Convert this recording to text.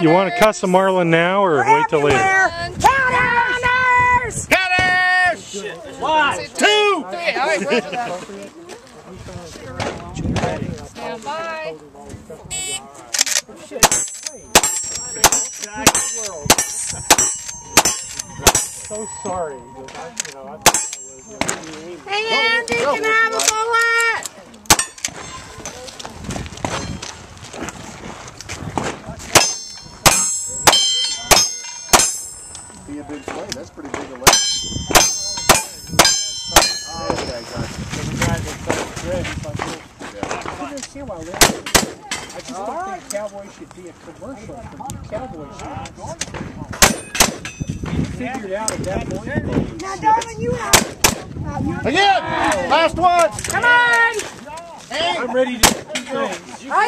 You want to cuss a marlin now or wait till later? Counters! Counters! One, two. Okay, all right, roger that. Stand by. So sorry. You know, I thought it was, Hey, Andy, can I have Be a big play. That's pretty big a leg. Okay, gotcha. the guy that does good. He's like, well, I didn't why I just don't think cowboy should be a commercial for the cowboy show. Figured out at that point. Now, Darwin, you have. Again! Last one! Come on! I'm ready to do things. Eyes open!